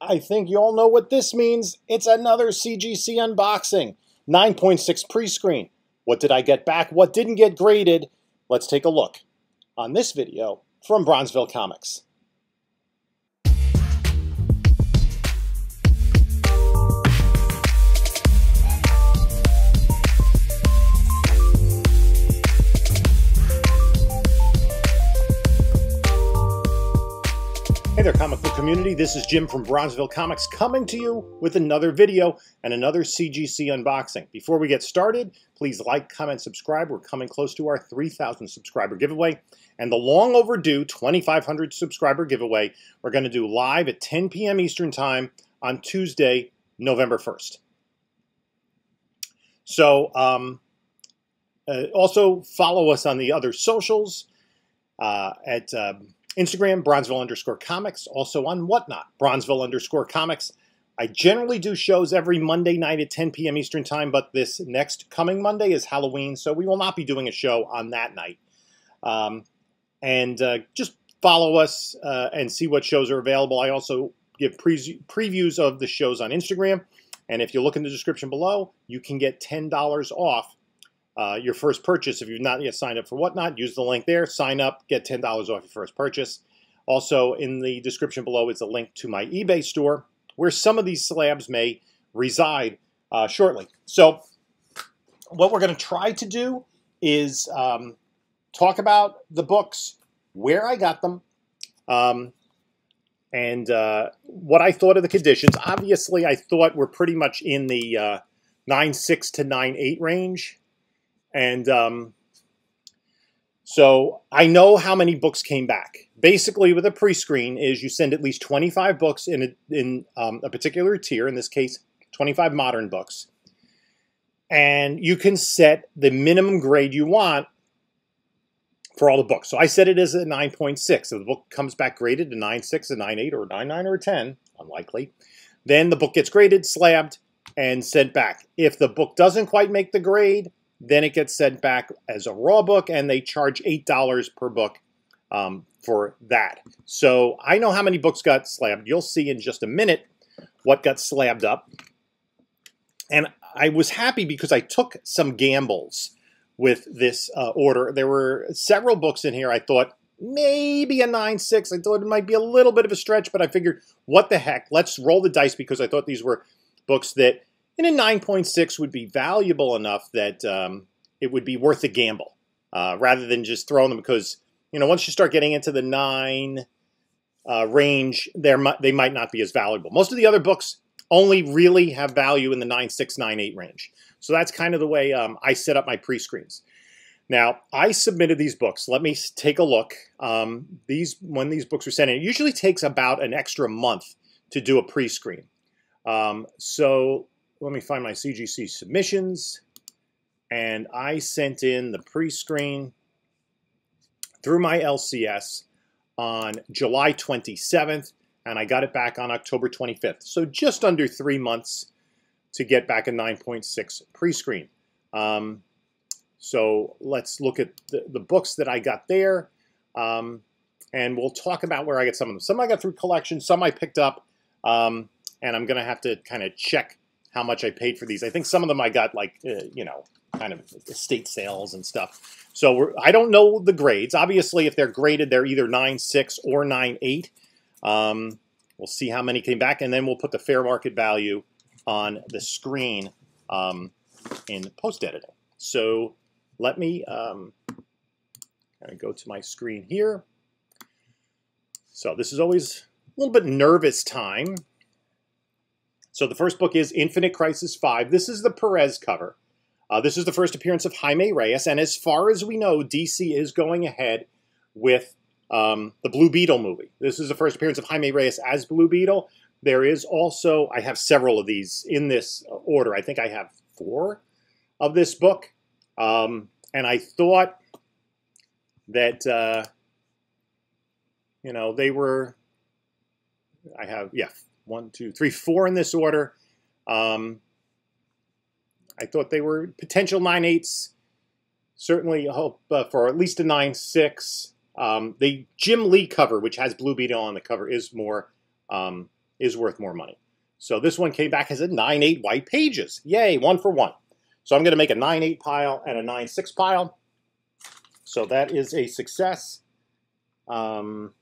I think you all know what this means. It's another CGC unboxing. 9.6 pre-screen. What did I get back? What didn't get graded? Let's take a look on this video from Bronzeville Comics. Hey there, comic book community. This is Jim from Bronzeville Comics coming to you with another video and another CGC unboxing. Before we get started, please like, comment, subscribe. We're coming close to our 3,000 subscriber giveaway and the long overdue 2,500 subscriber giveaway. We're going to do live at 10 p.m. Eastern Time on Tuesday, November 1st. So, um, uh, also follow us on the other socials uh, at. Um, Instagram, Bronzeville underscore comics. Also on Whatnot, Bronzeville underscore comics. I generally do shows every Monday night at 10 p.m. Eastern Time, but this next coming Monday is Halloween, so we will not be doing a show on that night. Um, and uh, just follow us uh, and see what shows are available. I also give pre previews of the shows on Instagram. And if you look in the description below, you can get $10 off uh, your first purchase. If you've not yet signed up for Whatnot, use the link there, sign up, get $10 off your first purchase. Also, in the description below is a link to my eBay store where some of these slabs may reside uh, shortly. So, what we're going to try to do is um, talk about the books, where I got them, um, and uh, what I thought of the conditions. Obviously, I thought we're pretty much in the uh, 9.6 to 9.8 range. And um, so I know how many books came back. Basically, with a pre-screen is you send at least 25 books in a, in um, a particular tier, in this case, 25 modern books. And you can set the minimum grade you want for all the books. So I set it as a 9.6. If the book comes back graded to 9.6, a 9.8, or a 9.9, or a 10, unlikely, then the book gets graded, slabbed, and sent back. If the book doesn't quite make the grade, then it gets sent back as a raw book, and they charge $8 per book um, for that. So I know how many books got slabbed. You'll see in just a minute what got slabbed up. And I was happy because I took some gambles with this uh, order. There were several books in here I thought maybe a 9.6. I thought it might be a little bit of a stretch, but I figured, what the heck, let's roll the dice because I thought these were books that and a 9.6 would be valuable enough that um, it would be worth a gamble uh, rather than just throwing them because, you know, once you start getting into the 9 uh, range, they might not be as valuable. Most of the other books only really have value in the 9.6, 9.8 range. So that's kind of the way um, I set up my pre-screens. Now, I submitted these books. Let me take a look. Um, these When these books were sent in, it usually takes about an extra month to do a pre-screen. Um, so let me find my CGC submissions. And I sent in the pre-screen through my LCS on July 27th, and I got it back on October 25th. So just under three months to get back a 9.6 pre-screen. Um, so let's look at the, the, books that I got there, um, and we'll talk about where I get some of them. Some I got through collection, some I picked up, um, and I'm going to have to kind of check how much I paid for these. I think some of them I got like, uh, you know, kind of estate sales and stuff. So I don't know the grades. Obviously, if they're graded, they're either 9.6 or 9.8. Um, we'll see how many came back, and then we'll put the fair market value on the screen um, in post-editing. So let me um, go to my screen here. So this is always a little bit nervous time so the first book is Infinite Crisis 5. This is the Perez cover. Uh, this is the first appearance of Jaime Reyes, and as far as we know, DC is going ahead with um, the Blue Beetle movie. This is the first appearance of Jaime Reyes as Blue Beetle. There is also, I have several of these in this order. I think I have four of this book. Um, and I thought that, uh, you know, they were, I have, yeah, one, two, three, four in this order. Um, I thought they were potential 9.8s. Certainly hope uh, for at least a 9.6. Um, the Jim Lee cover, which has Blue Beetle on the cover, is more um, is worth more money. So this one came back as a 9-8 white pages. Yay, one for one. So I'm going to make a 9-8 pile and a 9-6 pile. So that is a success. Um,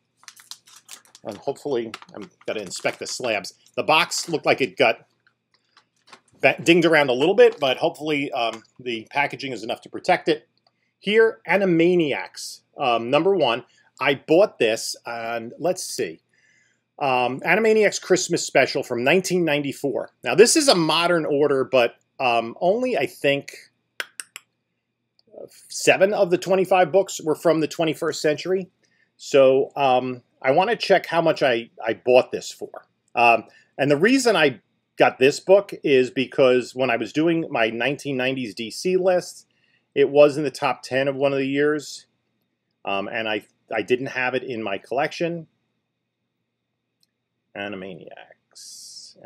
and hopefully, I'm to inspect the slabs. The box looked like it got dinged around a little bit, but hopefully um, the packaging is enough to protect it. Here, Animaniacs, um, number one. I bought this, and let's see. Um, Animaniacs Christmas Special from 1994. Now, this is a modern order, but um, only, I think, seven of the 25 books were from the 21st century. So um, I want to check how much I, I bought this for. Um, and the reason I got this book is because when I was doing my 1990s DC list, it was in the top 10 of one of the years. Um, and I, I didn't have it in my collection. Animaniacs.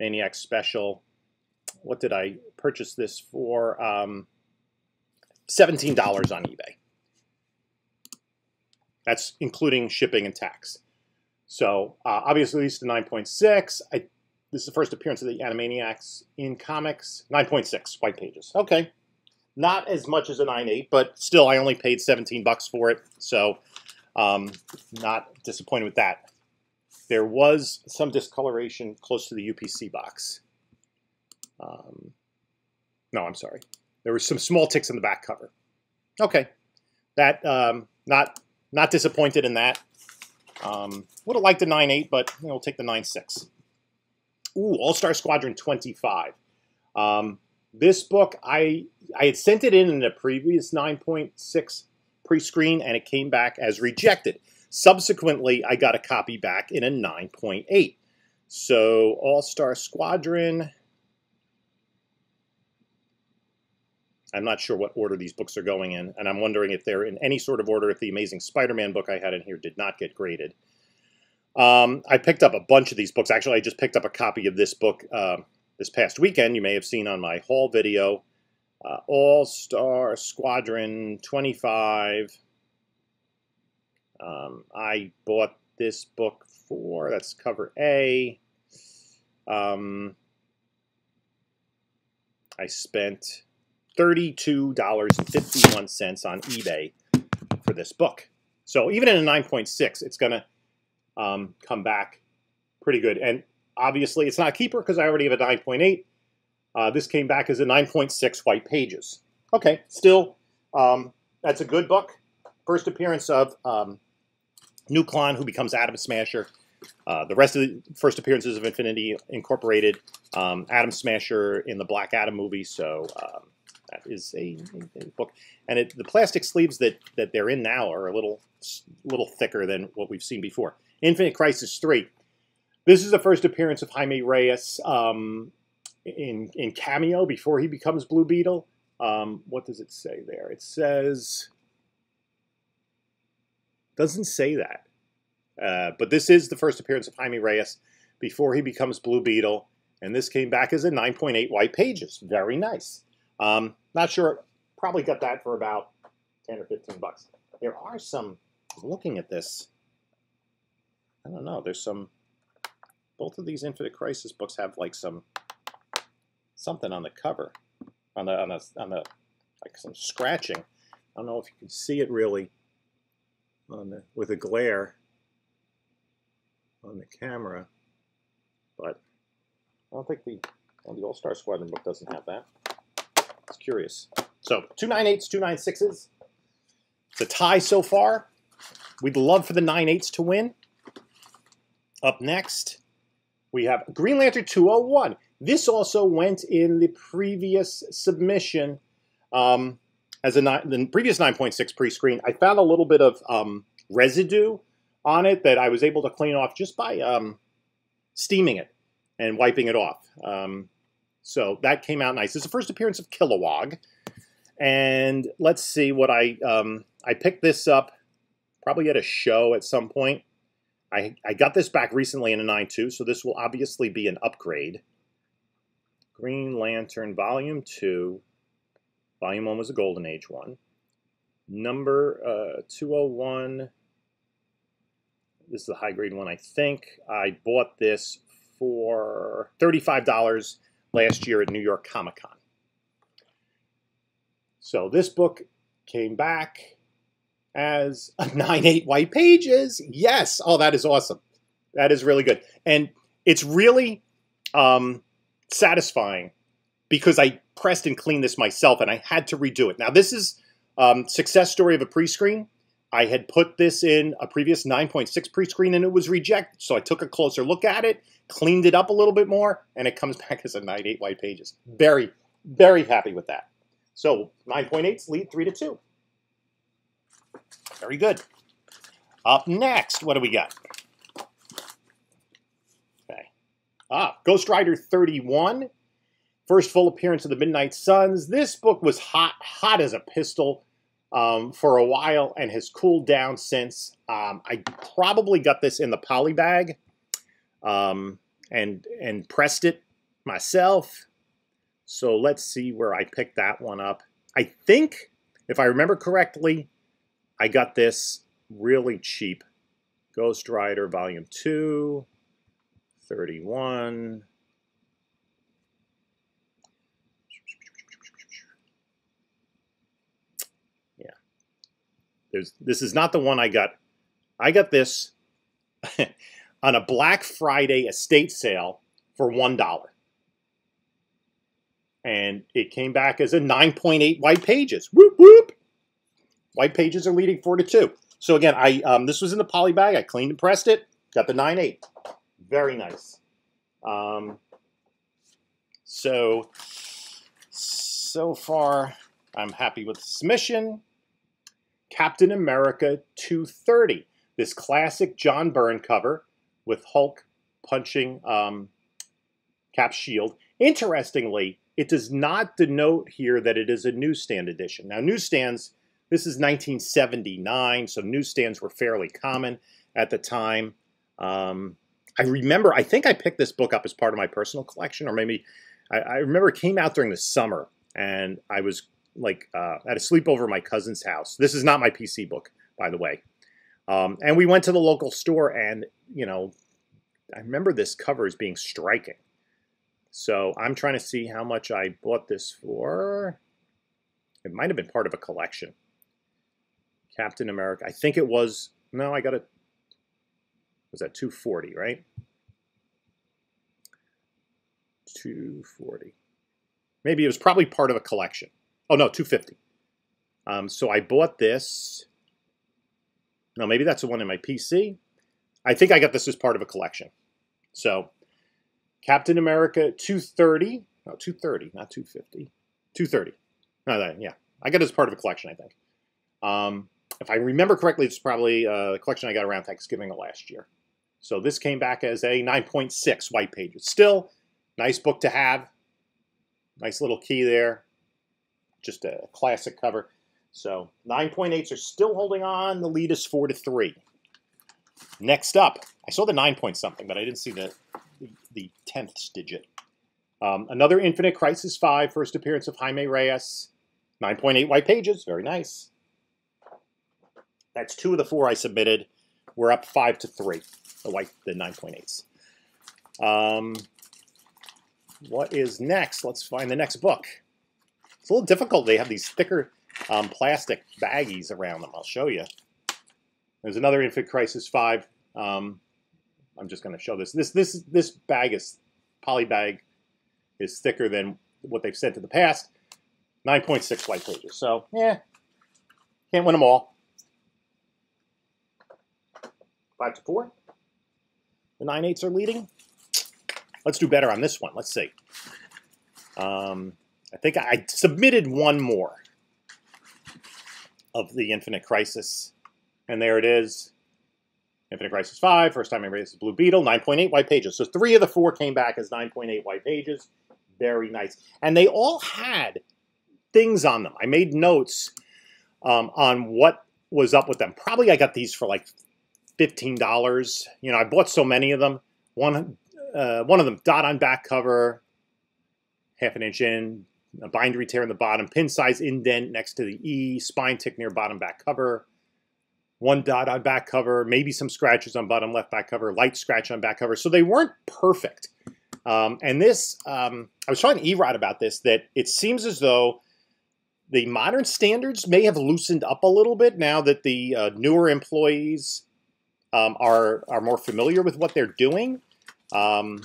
Animaniacs Special. What did I purchase this for? Um, $17 on eBay. That's including shipping and tax. So uh, obviously, is the 9.6. I, this is the first appearance of the Animaniacs in comics. 9.6 white pages. Okay, not as much as a 9.8, but still, I only paid 17 bucks for it. So um, not disappointed with that. There was some discoloration close to the UPC box. Um, no, I'm sorry. There were some small ticks in the back cover. Okay, that um, not not disappointed in that. Um, would have liked the 9.8, but you know, we'll take the 9.6. Ooh, All-Star Squadron 25. Um, this book, I I had sent it in in a previous 9.6 pre-screen, and it came back as rejected. Subsequently, I got a copy back in a 9.8. So All-Star Squadron, I'm not sure what order these books are going in, and I'm wondering if they're in any sort of order if the Amazing Spider-Man book I had in here did not get graded. Um, I picked up a bunch of these books. Actually, I just picked up a copy of this book uh, this past weekend. You may have seen on my haul video. Uh, All-Star Squadron 25. Um, I bought this book for, that's cover A. Um, I spent $32.51 on eBay for this book. So even in a 9.6, it's going to um, come back pretty good. And obviously, it's not keeper because I already have a 9.8. Uh, this came back as a 9.6 white pages. Okay, still, um, that's a good book. First appearance of um, Nuklon, who becomes Atom Smasher. Uh, the rest of the first appearances of Infinity Incorporated, um, Atom Smasher in the Black Adam movie. So um, that is a, a book, and it, the plastic sleeves that that they're in now are a little little thicker than what we've seen before. Infinite Crisis three. This is the first appearance of Jaime Reyes um, in in cameo before he becomes Blue Beetle. Um, what does it say there? It says doesn't say that, uh, but this is the first appearance of Jaime Reyes before he becomes Blue Beetle, and this came back as a 9.8 white pages. Very nice. Um, not sure. Probably got that for about 10 or 15 bucks. There are some, looking at this, I don't know, there's some, both of these Infinite Crisis books have like some, something on the cover, on the, on the, on the, like some scratching. I don't know if you can see it really on the, with a glare on the camera, but I don't think the, well, the All-Star Squadron book doesn't have that. It's curious. So two nine eights, two nine sixes. It's a tie so far. We'd love for the nine eights to win. Up next, we have Green Lantern 201. This also went in the previous submission um, as a the previous 9.6 pre-screen. I found a little bit of um, residue on it that I was able to clean off just by um, steaming it and wiping it off. Um, so that came out nice. It's the first appearance of Kilowog. And let's see what I um, I picked this up probably at a show at some point. I, I got this back recently in a 9.2, so this will obviously be an upgrade. Green Lantern Volume 2. Volume 1 was a Golden Age one. Number uh, 201. this is the high grade one, I think. I bought this for $35 last year at New York Comic Con. So this book came back as a 9.8 white pages. Yes. Oh, that is awesome. That is really good. And it's really um, satisfying because I pressed and cleaned this myself and I had to redo it. Now, this is um, success story of a pre-screen. I had put this in a previous 9.6 pre-screen and it was rejected. So I took a closer look at it, cleaned it up a little bit more, and it comes back as a 9.8 white pages. Very, very happy with that. So 9.8s lead 3 to 2. Very good. Up next, what do we got? Okay. Ah, Ghost Rider 31. First full appearance of the Midnight Suns. This book was hot, hot as a pistol um, for a while and has cooled down since. Um, I probably got this in the poly bag um, and and pressed it myself. So let's see where I picked that one up. I think, if I remember correctly, I got this really cheap. Ghost Rider Volume 2, 31. There's, this is not the one I got. I got this on a Black Friday estate sale for $1 and it came back as a 9.8 white pages. Whoop whoop. White pages are leading four to two. So again, I um, this was in the poly bag. I cleaned and pressed it. Got the 9.8. Very nice. Um, so so far, I'm happy with the submission. Captain America 230. This classic John Byrne cover with Hulk punching um, Cap shield. Interestingly, it does not denote here that it is a newsstand edition. Now, newsstands, this is 1979, so newsstands were fairly common at the time. Um, I remember, I think I picked this book up as part of my personal collection, or maybe I, I remember it came out during the summer, and I was like uh, at a sleepover my cousin's house. This is not my PC book, by the way. Um, and we went to the local store, and you know, I remember this cover as being striking. So I'm trying to see how much I bought this for. It might have been part of a collection. Captain America. I think it was, no, I got it. Was that 240, right? 240. Maybe it was probably part of a collection. Oh, no, 250. Um, so I bought this. No, maybe that's the one in my PC. I think I got this as part of a collection. So Captain America 230. No, 230, not 250. 230. No, that, yeah. I got it as part of a collection, I think. Um, if I remember correctly, it's probably uh, a collection I got around Thanksgiving of last year. So this came back as a 9.6 white pages. Still, nice book to have. Nice little key there. Just a classic cover. So 9.8s are still holding on. The lead is 4 to 3. Next up, I saw the 9 point something, but I didn't see the the, 10th digit. Um, another Infinite Crisis 5, first appearance of Jaime Reyes. 9.8 white pages, very nice. That's two of the four I submitted. We're up five to three, the white, the 9.8s. Um, what is next? Let's find the next book. It's a little difficult. They have these thicker um, plastic baggies around them. I'll show you. There's another Infinite Crisis 5. Um, I'm just going to show this. This this this bag is poly bag is thicker than what they've sent in the past. 9.6 white pages. So yeah, can't win them all. Five to four. The nine eights are leading. Let's do better on this one. Let's see. Um, I think I submitted one more of the Infinite Crisis, and there it is. Infinite Crisis 5, first Jaime Reyes the Blue Beetle, 9.8 white pages. So three of the four came back as 9.8 white pages. Very nice. And they all had things on them. I made notes um, on what was up with them. Probably I got these for like $15. You know, I bought so many of them. One, uh, one of them, dot on back cover, half an inch in, a bindery tear in the bottom, pin size indent next to the E, spine tick near bottom back cover, one dot on back cover, maybe some scratches on bottom left back cover, light scratch on back cover. So they weren't perfect. Um, and this, um, I was talking to Erod about this, that it seems as though the modern standards may have loosened up a little bit now that the uh, newer employees um, are are more familiar with what they're doing. Um,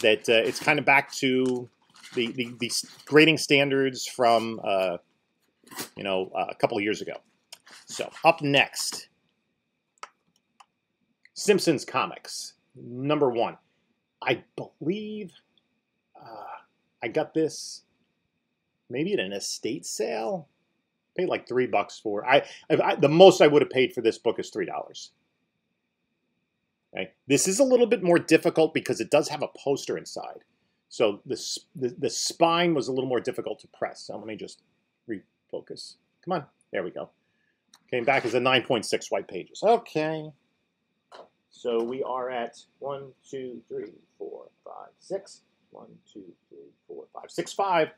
that uh, it's kind of back to the, the, the grading standards from uh, you know a couple years ago. So up next, Simpsons comics number one. I believe uh, I got this maybe at an estate sale. Paid like three bucks for. I, I the most I would have paid for this book is three dollars. Okay. This is a little bit more difficult because it does have a poster inside. So the, the, the spine was a little more difficult to press. So let me just refocus. Come on. There we go. Came back as a 9.6 white pages. Okay. So we are at 1, 2, 3, 4, 5, 6. 1, 2, 3, 4, 5, 6, 5.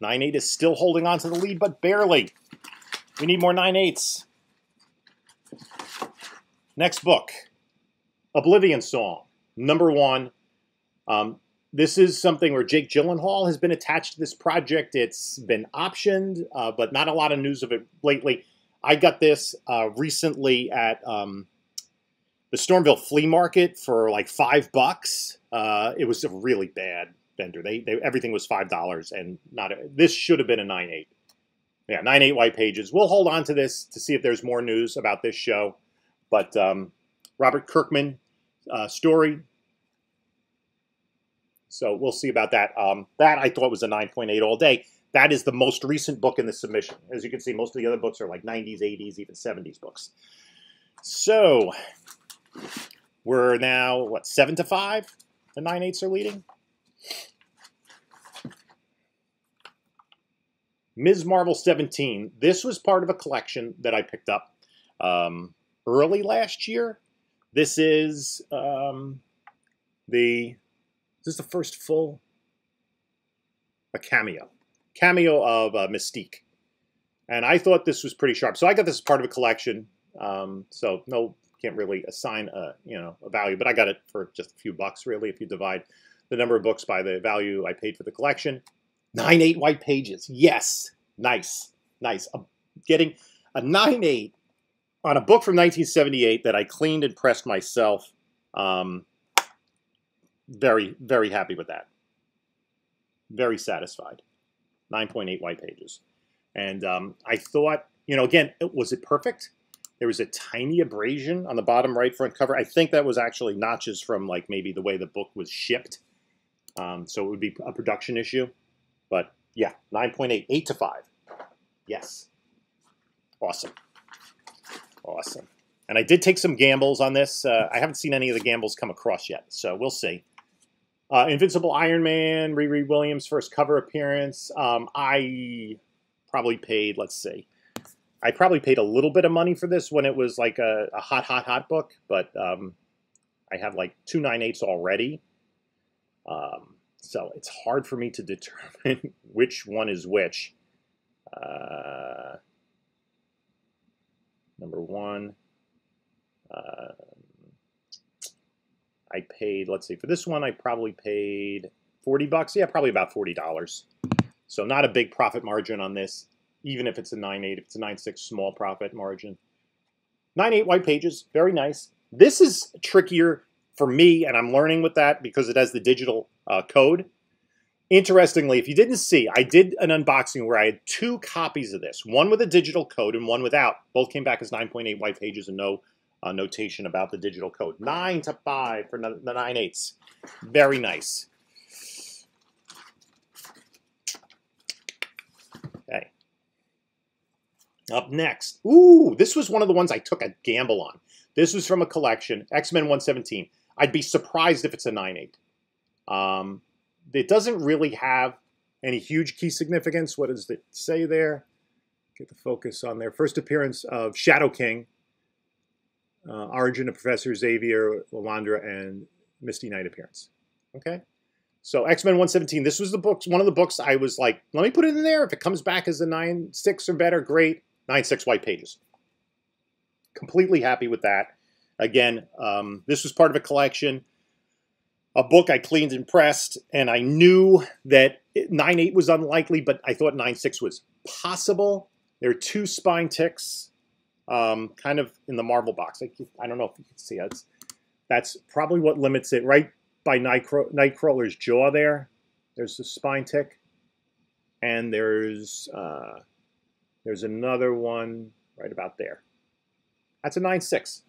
9 8 is still holding on to the lead, but barely. We need more 9 8s. Next book Oblivion Song, number one. Um, this is something where Jake Gyllenhaal has been attached to this project. It's been optioned, uh, but not a lot of news of it lately. I got this uh, recently at um, the Stormville Flea Market for like five bucks. Uh, it was a really bad vendor. They, they everything was five dollars, and not a, this should have been a nine eight. Yeah, nine eight white pages. We'll hold on to this to see if there's more news about this show, but um, Robert Kirkman uh, story. So we'll see about that. Um, that I thought was a 9.8 all day. That is the most recent book in the submission. As you can see, most of the other books are like 90s, 80s, even 70s books. So we're now, what, 7 to 5? The 9 8s are leading. Ms. Marvel 17. This was part of a collection that I picked up um, early last year. This is um, the this is the first full a cameo cameo of uh, Mystique, and I thought this was pretty sharp. So I got this as part of a collection. Um, so no, can't really assign a you know a value, but I got it for just a few bucks really. If you divide the number of books by the value I paid for the collection, nine eight white pages. Yes, nice, nice. Uh, getting a nine eight on a book from 1978 that I cleaned and pressed myself. Um, very, very happy with that. Very satisfied. 9.8 white pages. And um, I thought, you know, again, was it perfect? There was a tiny abrasion on the bottom right front cover. I think that was actually notches from like maybe the way the book was shipped. Um, so it would be a production issue. But yeah, 9.8, 8 to 5. Yes. Awesome. Awesome. And I did take some gambles on this. Uh, I haven't seen any of the gambles come across yet, so we'll see. Uh, Invincible Iron Man, Riri Williams' first cover appearance. Um, I probably paid, let's see, I probably paid a little bit of money for this when it was like a, a hot, hot, hot book, but um, I have like two nine eights already. Um, so it's hard for me to determine which one is which. Uh, number one. Uh, I paid, let's see, for this one, I probably paid 40 bucks. Yeah, probably about $40. So not a big profit margin on this, even if it's a 9.8, if it's a 9.6 small profit margin. 9.8 white pages, very nice. This is trickier for me, and I'm learning with that because it has the digital uh, code. Interestingly, if you didn't see, I did an unboxing where I had two copies of this, one with a digital code and one without. Both came back as 9.8 white pages and no uh, notation about the digital code. 9 to 5 for the 9 eighths. Very nice. Okay. Up next. Ooh, this was one of the ones I took a gamble on. This was from a collection, X-Men 117. I'd be surprised if it's a 9.8. Um, it doesn't really have any huge key significance. What does it say there? Get the focus on there. First appearance of Shadow King, uh, origin of Professor Xavier, Lilandra, and Misty Knight appearance. Okay? So X-Men 117, this was the books, one of the books I was like, let me put it in there. If it comes back as a 9-6 or better, great. 9-6 white pages. completely happy with that. Again, um, this was part of a collection, a book I cleaned and pressed, and I knew that 9-8 was unlikely, but I thought 9-6 was possible. There are two spine ticks, um, kind of in the Marvel box. I, I don't know if you can see it. That's probably what limits it. Right by Nightcrawler's Nightcrawler's jaw there, there's the spine tick. And there's uh, there's another one right about there. That's a 9.6.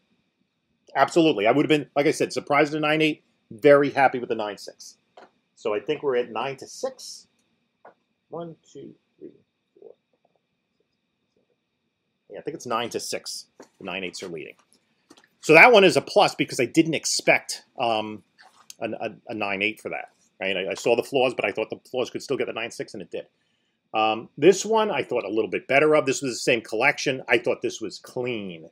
Absolutely. I would have been, like I said, surprised at a 9.8. Very happy with the 9.6. So I think we're at 9 to 6. 1, 2, 3, 4, 5, 6, 7. Yeah, I think it's 9 to 6. The 9.8s are leading. So that one is a plus because I didn't expect um, a, a, a 9.8 for that. Right? I, I, saw the flaws, but I thought the flaws could still get the nine six, and it did. Um, this one I thought a little bit better of. This was the same collection. I thought this was clean.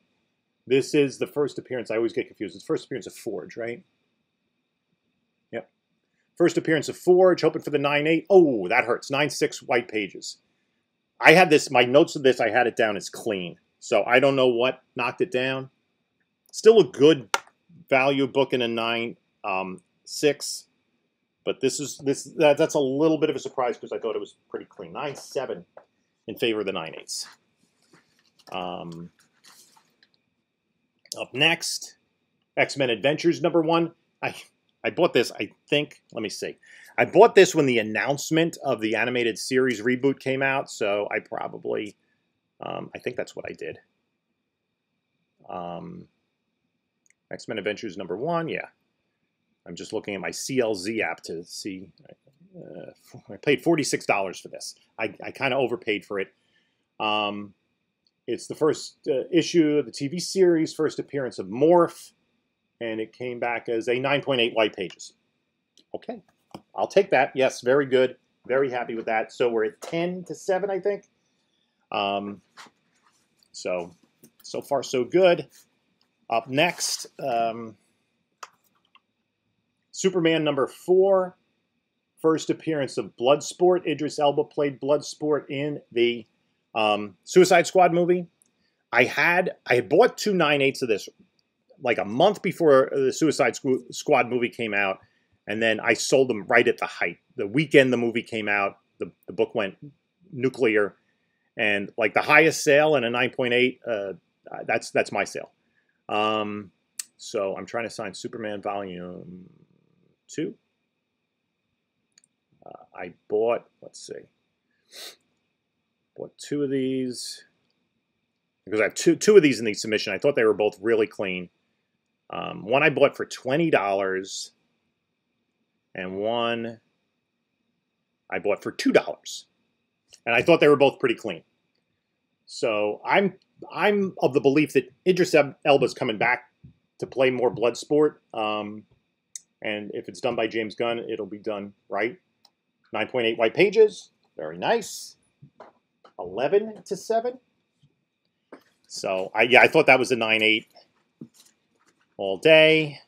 This is the first appearance. I always get confused. It's first appearance of Forge, right? Yep. First appearance of Forge, hoping for the nine eight. Oh, that hurts. Nine six white pages. I had this, my notes of this, I had it down as clean. So I don't know what knocked it down. Still a good value book in a 9 um, 6. But this is this that, that's a little bit of a surprise because I thought it was pretty clean. 9-7 in favor of the 9-8s. Um, up next, X-Men Adventures number one. I I bought this, I think, let me see. I bought this when the announcement of the animated series reboot came out, so I probably, um, I think that's what I did. Um, X-Men Adventures number one, yeah. I'm just looking at my CLZ app to see. Uh, I paid $46 for this. I, I kind of overpaid for it. Um, it's the first uh, issue of the TV series, first appearance of Morph, and it came back as a 9.8 white pages. Okay, I'll take that. Yes, very good. Very happy with that. So we're at 10 to 7, I think. Um, so, so far so good. Up next, um, Superman number four, first appearance of Bloodsport. Idris Elba played Bloodsport in the um, Suicide Squad movie. I had I had bought two nine eights of this like a month before the Suicide Squad movie came out, and then I sold them right at the height. The weekend the movie came out, the, the book went nuclear, and like the highest sale and a nine point eight. Uh, that's that's my sale. Um, so I'm trying to sign Superman Volume two. Uh, I bought, let's see, bought two of these because I have two, two of these in the submission. I thought they were both really clean. Um, one I bought for $20 and one I bought for $2. And I thought they were both pretty clean. So I'm I'm of the belief that Idris Elba's coming back to play more Bloodsport. Um, and if it's done by James Gunn, it'll be done right. 9.8 white pages. Very nice. 11 to 7. So, I, yeah, I thought that was a 9.8 all day.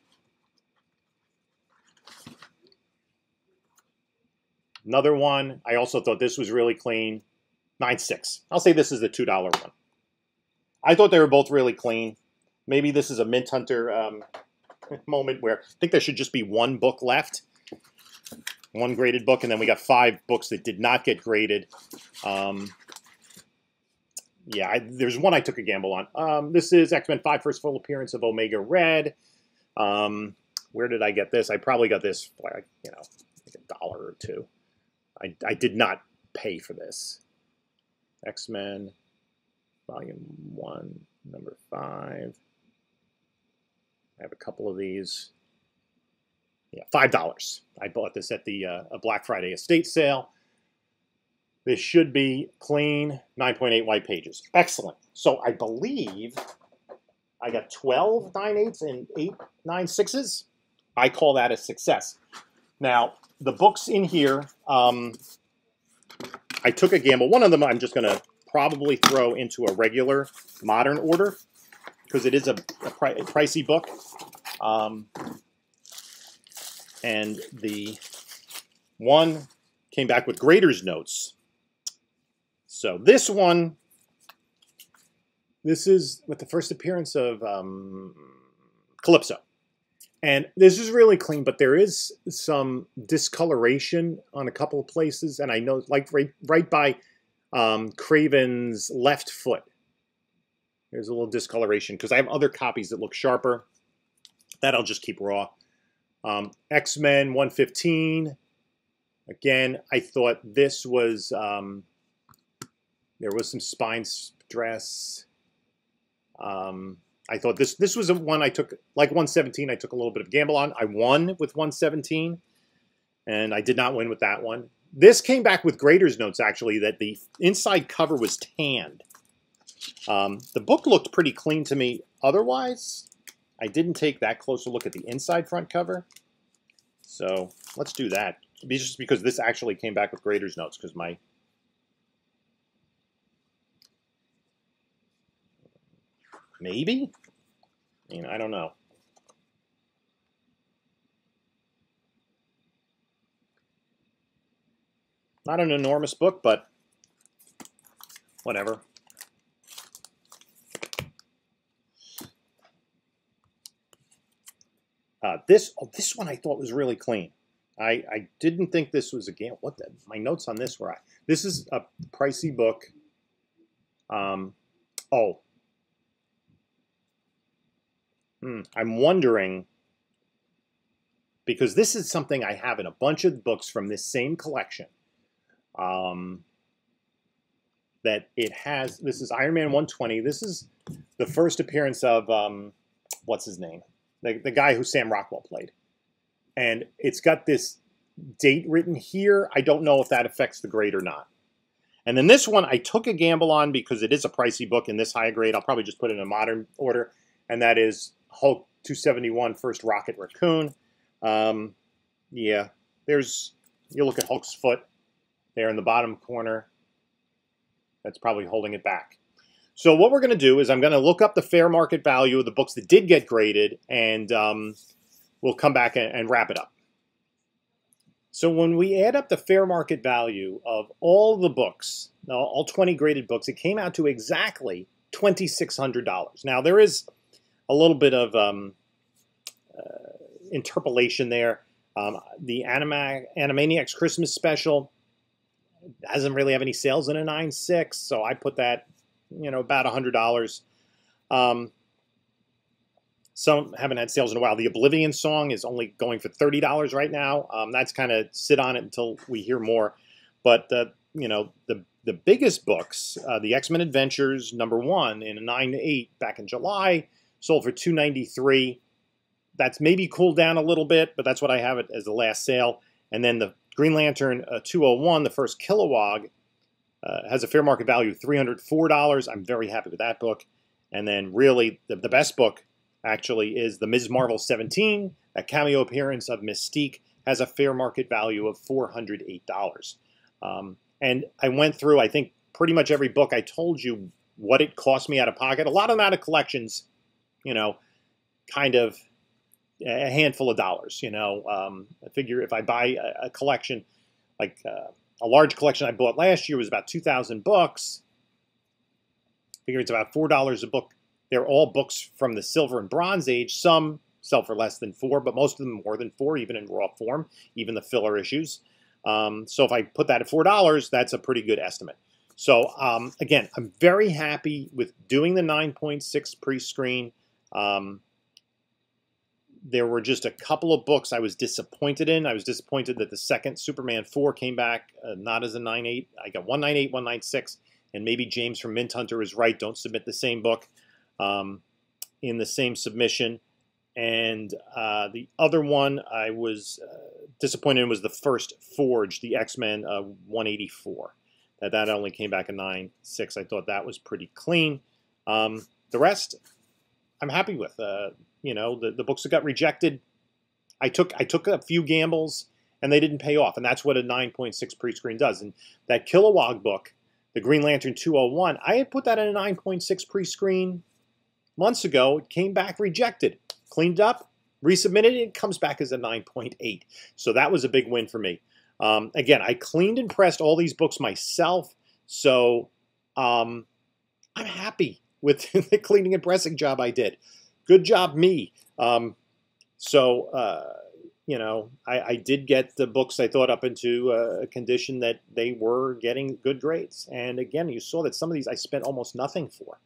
Another one. I also thought this was really clean. 9.6. I'll say this is the $2 one. I thought they were both really clean. Maybe this is a Mint Hunter um, moment where I think there should just be one book left, one graded book, and then we got five books that did not get graded. Um, yeah, I, there's one I took a gamble on. Um, this is X Men Five first full appearance of Omega Red. Um, where did I get this? I probably got this for like, you know, like a dollar or two. I, I did not pay for this. X Men Volume 1, number 5. I have a couple of these. Yeah, five dollars. I bought this at the uh, Black Friday estate sale. This should be clean, 9.8 white pages. Excellent. So I believe I got 12 9.8s and 8 9.6s. I call that a success. Now, the books in here, um, I took a gamble. One of them I'm just going to probably throw into a regular modern order because it is a, a, pri a pricey book. Um, and the one came back with grader's notes. So this one, This is with the first appearance of um, Calypso. And this is really clean, but there is some discoloration on a couple of places. And I know, like right, right by um, Kraven's left foot, there's a little discoloration because I have other copies that look sharper. That I'll just keep raw. Um, X-Men 115. Again, I thought this was, um, there was some spine stress. Um, I thought this this was a one I took, like 117, I took a little bit of gamble on. I won with 117, and I did not win with that one. This came back with grader's notes, actually, that the inside cover was tanned. Um, the book looked pretty clean to me otherwise. I didn't take that close a look at the inside front cover. So let's do that. Just because this actually came back with grader's notes because my maybe I mean, I don't know. Not an enormous book, but whatever. Uh, this oh, this one I thought was really clean. I, I didn't think this was a game. What the, my notes on this were? I, this is a pricey book. Um, oh, Hmm, I'm wondering because this is something I have in a bunch of books from this same collection. Um, that it has. This is Iron Man 120. This is the first appearance of um, what's his name, the the guy who Sam Rockwell played, and it's got this date written here. I don't know if that affects the grade or not. And then this one I took a gamble on because it is a pricey book in this high grade. I'll probably just put it in a modern order, and that is Hulk 271 First Rocket Raccoon. Um, yeah, there's, you look at Hulk's foot there in the bottom corner. That's probably holding it back. So what we're going to do is I'm going to look up the fair market value of the books that did get graded, and um, we'll come back and, and wrap it up. So when we add up the fair market value of all the books, all 20 graded books, it came out to exactly $2,600. Now there is a little bit of um, uh, interpolation there. Um, the Anima, Animaniacs Christmas special doesn't really have any sales in a 9.6, so I put that, you know, about $100. Um, some haven't had sales in a while. The Oblivion song is only going for $30 right now. Um, that's kind of sit on it until we hear more. But, the, you know, the the biggest books, uh, the X-Men Adventures, number one, in a 9 to 8 back in July, sold for 293 That's maybe cooled down a little bit, but that's what I have it as the last sale. And then the Green Lantern uh, 201, the first Kilowog, uh, has a fair market value of $304. I'm very happy with that book. And then really the, the best book actually is the Ms. Marvel 17. A cameo appearance of Mystique has a fair market value of $408. Um, and I went through, I think, pretty much every book. I told you what it cost me out of pocket. A lot of them out of collections you know, kind of a handful of dollars. You know, um, I figure if I buy a, a collection, like uh, a large collection I bought last year was about two thousand books. I figure it's about four dollars a book. They're all books from the Silver and Bronze Age. Some sell for less than four, but most of them more than four, even in raw form, even the filler issues. Um, so if I put that at four dollars, that's a pretty good estimate. So um, again, I'm very happy with doing the 9.6 pre-screen. Um, there were just a couple of books I was disappointed in. I was disappointed that the second Superman 4 came back uh, not as a 9.8. I got 198, 196, and maybe James from Mint Hunter is right. Don't submit the same book um, in the same submission. And uh, the other one I was uh, disappointed in was the first Forge, the X-Men uh, 184. That that only came back a 9.6. I thought that was pretty clean. Um, the rest, I'm happy with. Uh, you know, the, the books that got rejected, I took I took a few gambles and they didn't pay off, and that's what a 9.6 pre-screen does. And that Kilowog book, the Green Lantern 201, I had put that in a 9.6 pre-screen months ago. It came back rejected, cleaned up, resubmitted. It comes back as a 9.8. So that was a big win for me. Um, again, I cleaned and pressed all these books myself, so um, I'm happy with the cleaning and pressing job I did. Good job, me. Um, so, uh, you know, I, I, did get the books I thought up into a condition that they were getting good grades. And again, you saw that some of these I spent almost nothing for.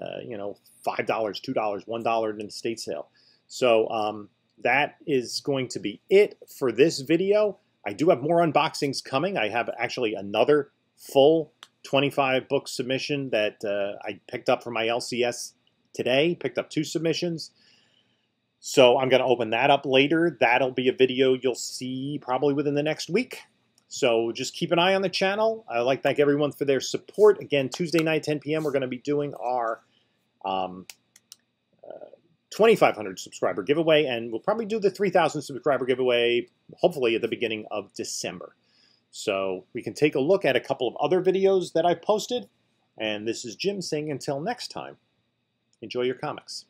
Uh, you know, $5, $2, $1 in state sale. So um, that is going to be it for this video. I do have more unboxings coming. I have actually another full 25 book submission that uh, I picked up for my LCS today, picked up two submissions. So I'm going to open that up later. That'll be a video you'll see probably within the next week. So just keep an eye on the channel. I'd like to thank everyone for their support. Again, Tuesday night, 10 p.m., we're going to be doing our um, uh, 2,500 subscriber giveaway, and we'll probably do the 3,000 subscriber giveaway hopefully at the beginning of December. So we can take a look at a couple of other videos that I've posted. And this is Jim saying until next time, enjoy your comics.